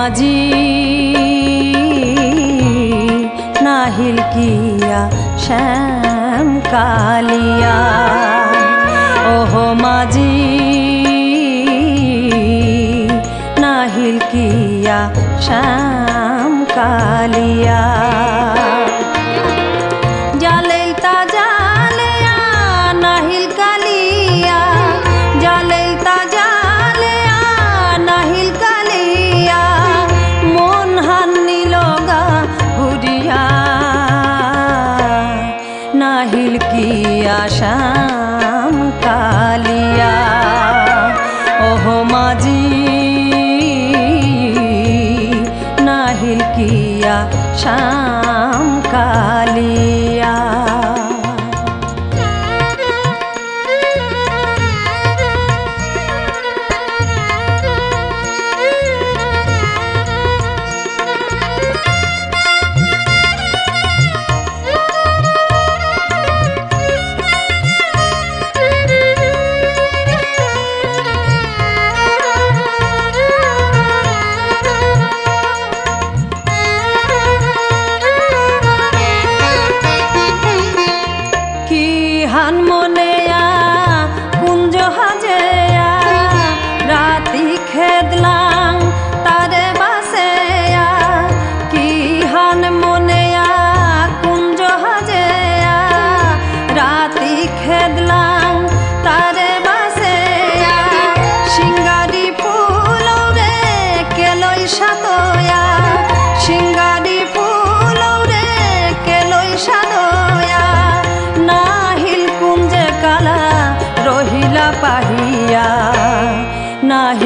মাজি নাহিল কিয়া শ্যাম কালিয়া। ওহ মাজি নাহিল কিয়া শ্যাম কালিয়া। কালিয়া শাম কালিয়া। ওহ মাঝি নাহিল কিয়া শ্যাম কালিয়া।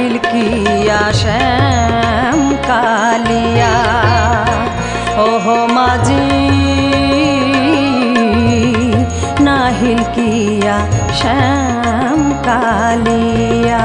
दिल की आशम कालिया ओहो माजी नाहिल किया शम कालिया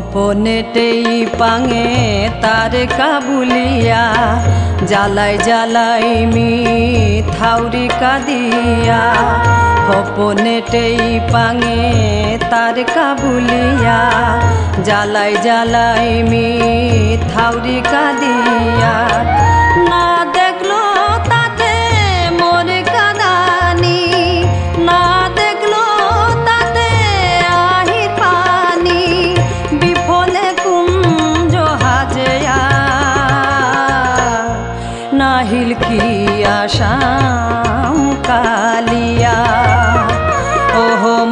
গোপনেতেই পাঙে তার কাবুলিয়া জালাই জালাই মি থাউরি কাদিয়া গোপনেতেই পাঙে তার কাবুলিয়া জালাই জালাই মি থাউরি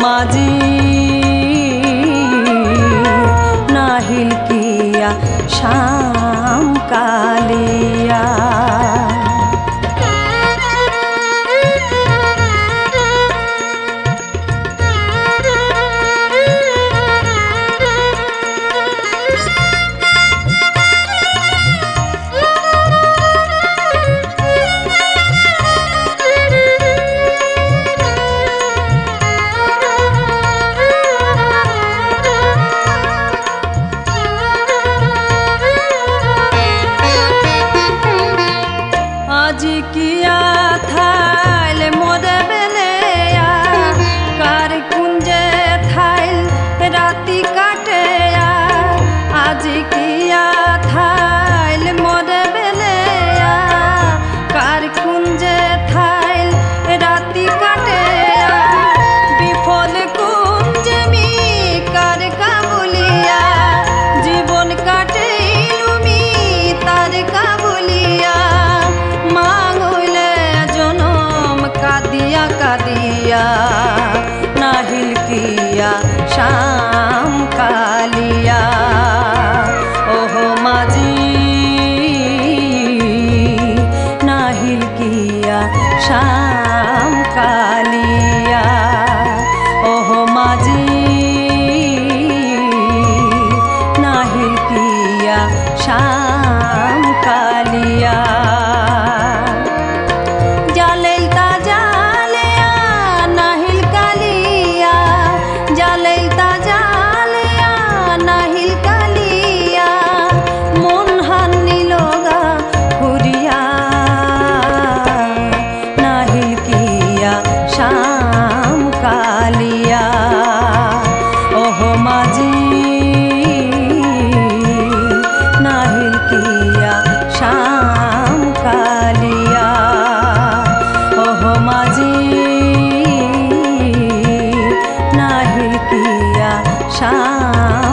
মাঝি নাহিল কিয়া শ্যাম কালী। 傻。शाम